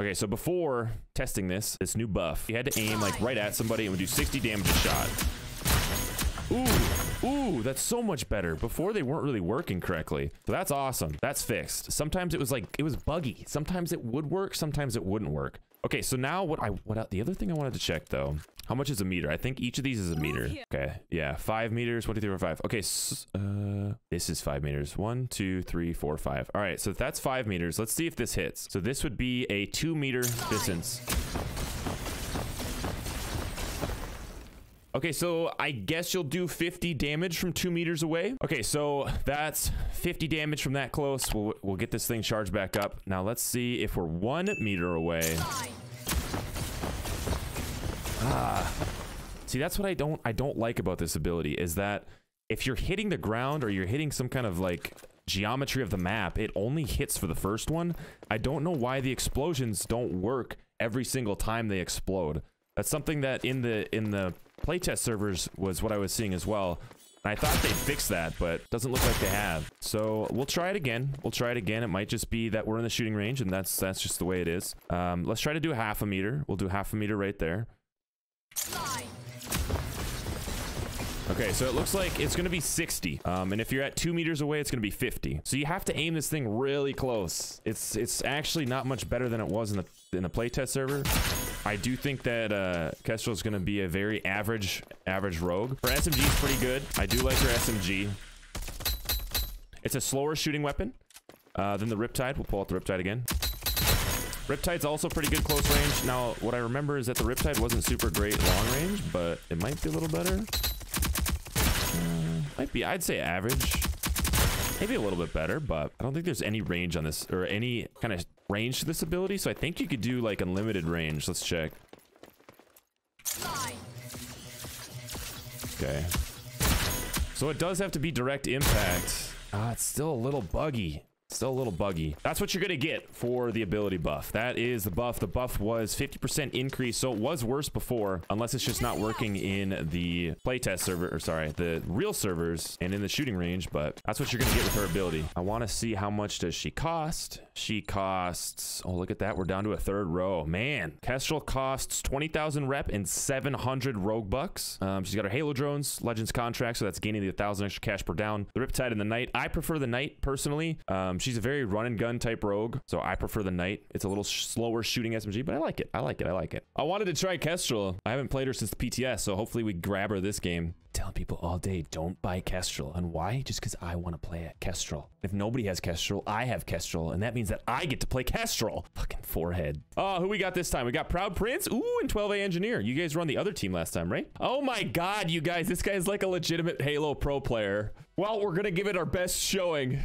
Okay, so before testing this, this new buff, you had to aim like right at somebody and would do 60 damage a shot. Ooh, ooh, that's so much better. Before they weren't really working correctly. So that's awesome. That's fixed. Sometimes it was like, it was buggy. Sometimes it would work, sometimes it wouldn't work. Okay, so now what I, what, the other thing I wanted to check though, how much is a meter? I think each of these is a meter. Okay, yeah, five meters, one, two, three, four, five. Okay, so, uh, this is five meters. One, two, three, four, five. All right, so that's five meters. Let's see if this hits. So this would be a two meter distance. Okay, so I guess you'll do 50 damage from two meters away. Okay, so that's 50 damage from that close. We'll, we'll get this thing charged back up. Now let's see if we're one meter away. Ah, see, that's what I don't, I don't like about this ability is that if you're hitting the ground or you're hitting some kind of like geometry of the map, it only hits for the first one. I don't know why the explosions don't work every single time they explode. That's something that in the in the playtest servers was what I was seeing as well. I thought they'd fix that, but doesn't look like they have. So we'll try it again. We'll try it again. It might just be that we're in the shooting range, and that's that's just the way it is. Um, let's try to do half a meter. We'll do half a meter right there. Okay, so it looks like it's going to be 60. Um, and if you're at two meters away, it's going to be 50. So you have to aim this thing really close. It's it's actually not much better than it was in the in the playtest server. I do think that uh, Kestrel is going to be a very average average rogue. Her SMG is pretty good. I do like her SMG. It's a slower shooting weapon uh, than the Riptide. We'll pull out the Riptide again. Riptide's also pretty good close range. Now, what I remember is that the Riptide wasn't super great long range, but it might be a little better. Uh, might be, I'd say average. Maybe a little bit better, but I don't think there's any range on this, or any kind of range to this ability, so I think you could do like unlimited range. Let's check. Okay. So it does have to be direct impact. Ah, it's still a little buggy. Still a little buggy. That's what you're going to get for the ability buff. That is the buff. The buff was 50% increase, so it was worse before, unless it's just not working in the playtest server, or sorry, the real servers and in the shooting range, but that's what you're going to get with her ability. I want to see how much does she cost. She costs, oh, look at that. We're down to a third row. Man, Kestrel costs 20,000 rep and 700 rogue bucks. Um, she's got her Halo drones, Legends contract, so that's gaining the 1,000 extra cash per down. The Riptide and the Knight. I prefer the Knight, personally. Um, Um, she's a very run and gun type rogue, so I prefer the Knight. It's a little slower shooting SMG, but I like it. I like it. I like it. I wanted to try Kestrel. I haven't played her since the PTS, so hopefully we grab her this game. Telling people all day, don't buy Kestrel. And why? Just because I want to play Kestrel. If nobody has Kestrel, I have Kestrel, and that means that I get to play Kestrel. Fucking forehead. Oh, who we got this time? We got Proud Prince. Ooh, and 12A Engineer. You guys on the other team last time, right? Oh my god, you guys. This guy is like a legitimate Halo Pro player. Well, we're gonna give it our best showing.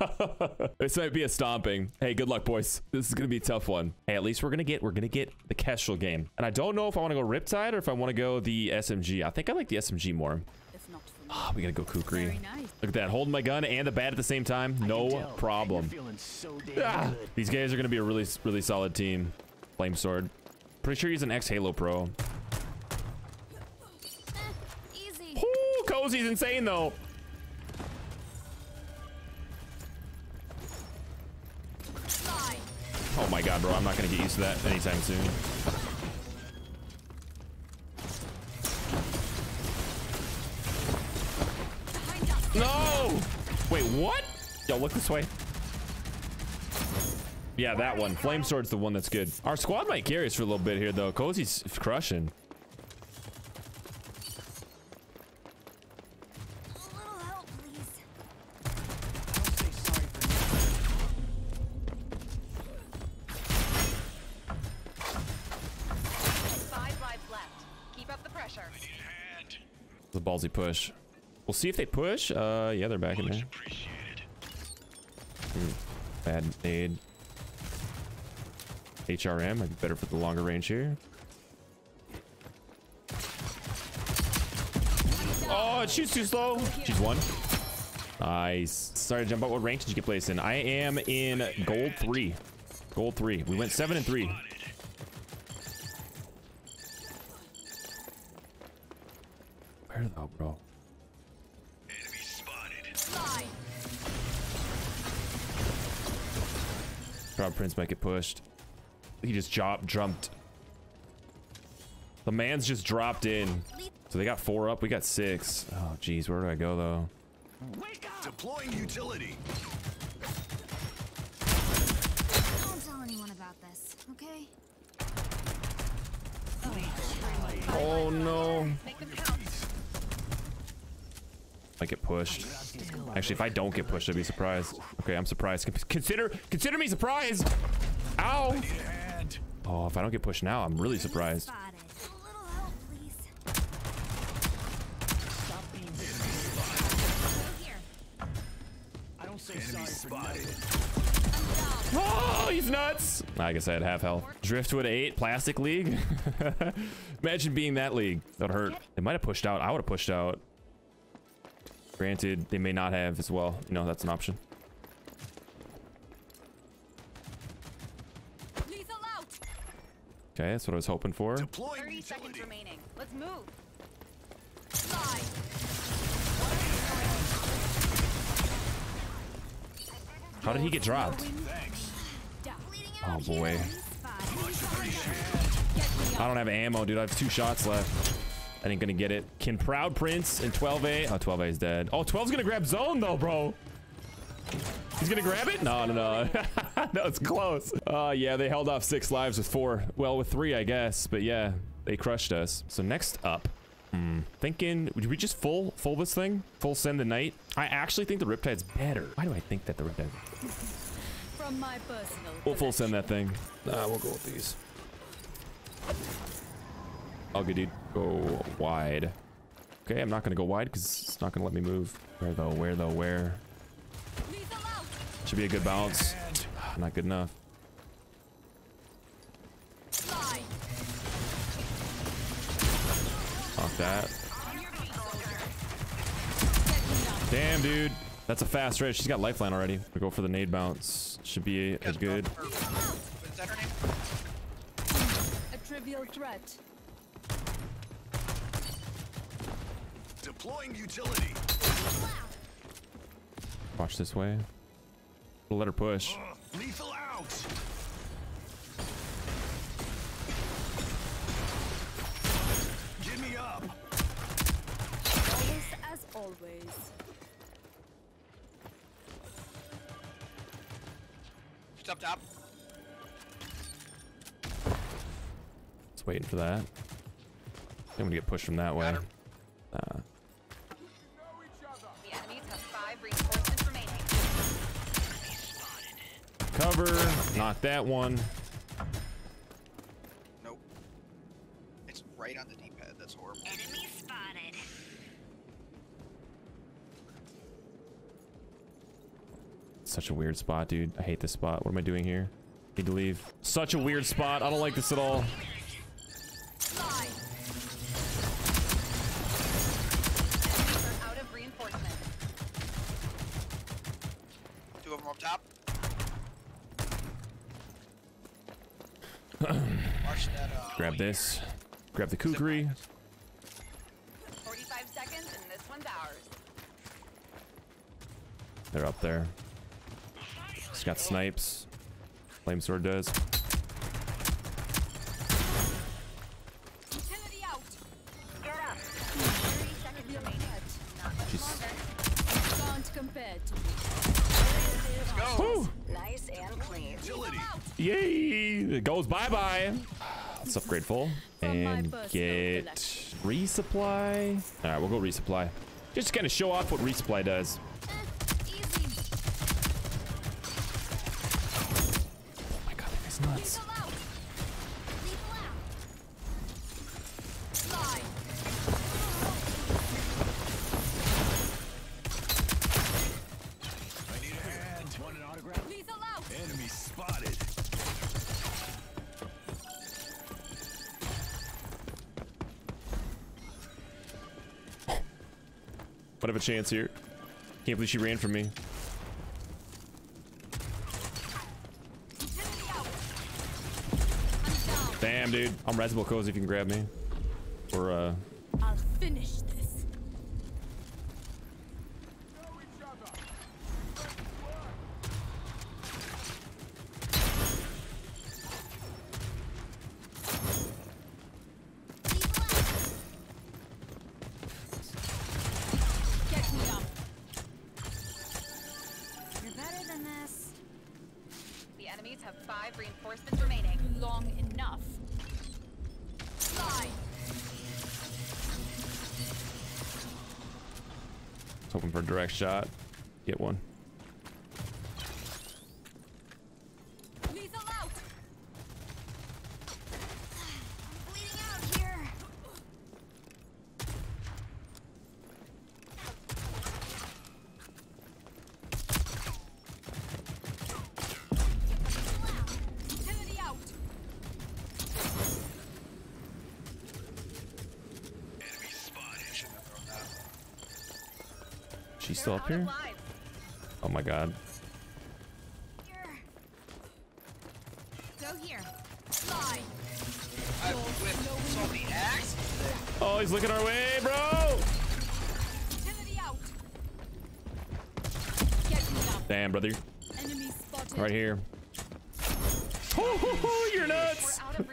this might be a stomping. Hey, good luck, boys. This is gonna be a tough one. Hey, at least we're gonna get we're gonna get the Kestrel game. And I don't know if I want to go Riptide or if I want to go the SMG. I think I like the SMG more. Ah, oh, we gotta go Kukri. Nice. Look at that, holding my gun and the bat at the same time. No problem. So ah, these guys are gonna be a really, really solid team. Flame Sword. Pretty sure he's an ex-Halo pro. Eh, Ooh, Cozy's insane though. Oh my god, bro. I'm not going to get used to that anytime soon. No! Wait, what? Yo, look this way. Yeah, that one. Flame Sword's the one that's good. Our squad might carry us for a little bit here, though. Cozy's crushing. Ballsy push. We'll see if they push. Uh, yeah, they're back in there. Hmm. Bad aid. HRM might be better for the longer range here. Oh, it shoots too slow. She's one. Nice. Sorry to jump out. What rank did you get placed in? I am in gold three. Gold three. We went seven and three. Proud Prince might get pushed. he just dropped, jumped. The man's just dropped in. So they got four up. We got six. Oh, geez. Where do I go, though? Deploying utility. Don't tell anyone about this, okay? Oh, no. I get pushed. Actually, if I don't get pushed, I'd be surprised. Okay, I'm surprised. Consider, consider me surprised. Ow. Oh, if I don't get pushed now, I'm really surprised. Oh, he's nuts. I guess I had half health. Driftwood 8, Plastic League. Imagine being that league. That would hurt. They might have pushed out. I would have pushed out. Granted, they may not have as well. You know, that's an option. Out. Okay, that's what I was hoping for. Deploying 30 seconds remaining. Let's move. Fly. How did he get dropped? Thanks. Oh, boy. here. Spotted. Appreciate it. I don't have ammo, dude. I have two shots left. I ain't gonna get it. Can Proud Prince in 12A? Oh, 12A is dead. Oh, 12's gonna grab zone though, bro. He's gonna grab it? No, no, no. no, it's close. Uh, yeah, they held off six lives with four. Well, with three, I guess. But yeah, they crushed us. So next up, hmm, thinking, would we just full, full this thing? Full send the knight? I actually think the Riptide's better. Why do I think that the Riptide? From my personal. We'll full send that thing. Nah, we'll go with these. I'll go, dude. Go wide. Okay, I'm not gonna go wide because it's not gonna let me move. Where though? Where though? Where? Should be a good bounce. Not good enough. Fly. Fuck that. Damn, dude. That's a fast red. She's got lifeline already. We go for the nade bounce. Should be a, a good. Is that her name? A trivial threat. Deploying utility. Watch this way. We'll let her push. Uh, lethal out. Give me up. Always as always. She's up top. Just waiting for that. I'm gonna get pushed from that way. Got her. Five reinforcements remaining. cover. Knock that one. Nope. It's right on the D-pad. That's horrible. Enemy spotted. Such a weird spot, dude. I hate this spot. What am I doing here? Need to leave. Such a weird spot. I don't like this at all. Up top. Watch that. Uh, Grab this. Grab the kukri. 45 seconds and this one's ours. They're up there. He's got snipes. Flame sword does. Utility Woo! Nice and clean. Utility. Yay! It goes bye bye. Let's upgrade full and get resupply. All right, we'll go resupply. Just to kind of show off what resupply does. Oh my god, that guy's nuts. Have a chance here? Can't believe she ran from me. Damn, dude. I'm Resable Cozy if you can grab me. Or, uh, Five reinforcements remaining. Long enough. Hoping for a direct shot. Get one. She's still up here? Oh my god. Here. Go here. Fly. I whipped so many axes. Oh, he's looking our way, bro! Utility out. Get me up. Damn, brother. Right here. Oh, you're nuts! We're out of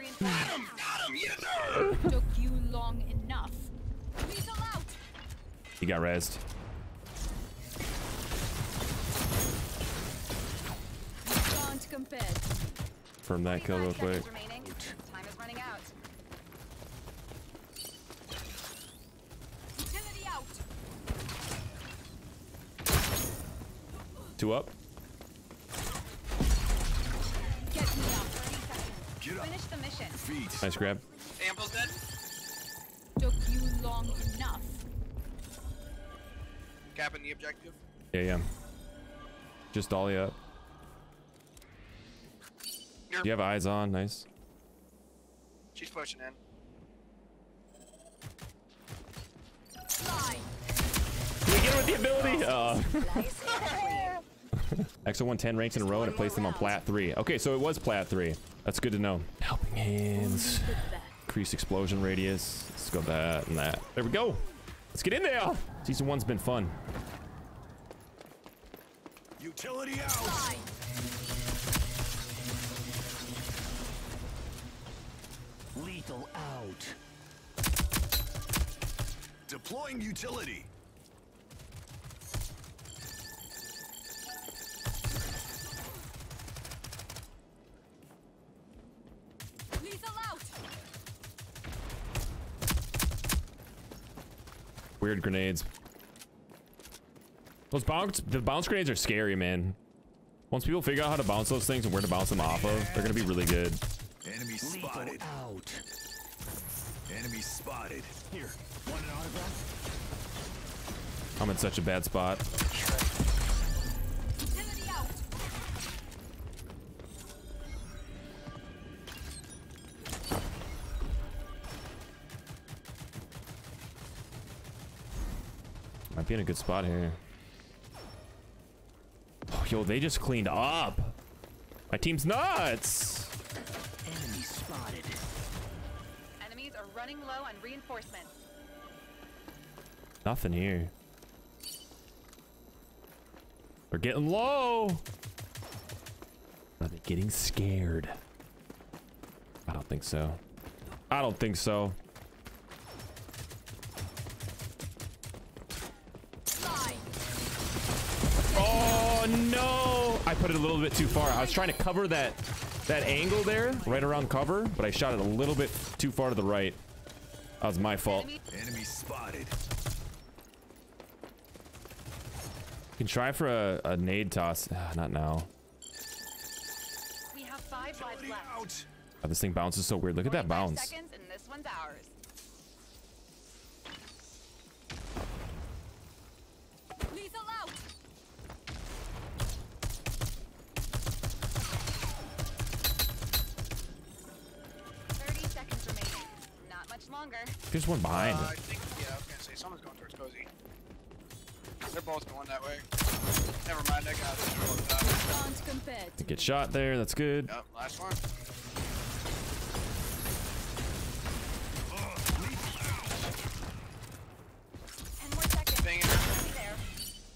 Firm that kill real quick. Time is running out. Utility out. Two up. Get me up. 30 seconds. Get up. Finish the mission. Feet. Nice grab. Amble's dead. Took you long enough. Capping the objective. Yeah, yeah. Just dolly up. Here. You have eyes on. Nice. She's pushing in. Fly. Can we get her with the ability? Uh, EXO 110 ranks in a row and it placed them on plat 3. Okay, so it was plat 3. That's good to know. Helping hands. Increase explosion radius. Let's go that and that. There we go. Let's get in there. Season 1's been fun. Utility out. Lethal out. Deploying utility. Weird grenades. Those bounce, the bounce grenades are scary, man. Once people figure out how to bounce those things and where to bounce them off of, they're gonna be really good. Enemy spotted. out. Enemy spotted. Here. Want an autograph? I'm in such a bad spot. Might be in a good spot here. Oh, yo, they just cleaned up. My team's nuts. Running low on reinforcements. Nothing here. They're getting low. Are they getting scared? I don't think so. I don't think so. Oh no! I put it a little bit too far. I was trying to cover that that angle there, right around cover, but I shot it a little bit too far to the right. That was my fault. Enemy Enemy spotted. You can try for a, a nade toss. Ah, not now. We have five lives left. Oh, this thing bounces so weird. Look at that bounce. seconds and this one's ours. There's one behind. Uh, I think, yeah, I was gonna say someone's going towards Cozy. They're both going that way. Never mind, I got it. To Get shot there. That's good. Yep, last one. Ten more seconds. Bang it. Nearly there.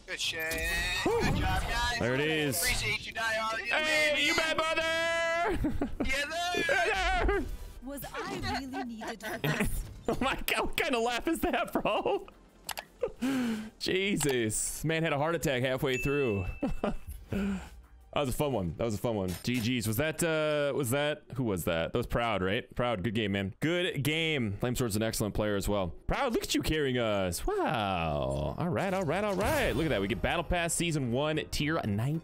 Good shit. Good job, guys. There it is. Appreciate you, die hard. Hey, you bad brother! Yeah, there. Was I really needed for this? oh my god, what kind of laugh is that, bro? Jesus. Man had a heart attack halfway through. That was a fun one. That was a fun one. GG's. Was that, uh, was that, who was that? That was Proud, right? Proud. Good game, man. Good game. Flamesword's an excellent player as well. Proud, look at you carrying us. Wow. All right, all right, all right. Look at that. We get Battle Pass Season 1, Tier 19.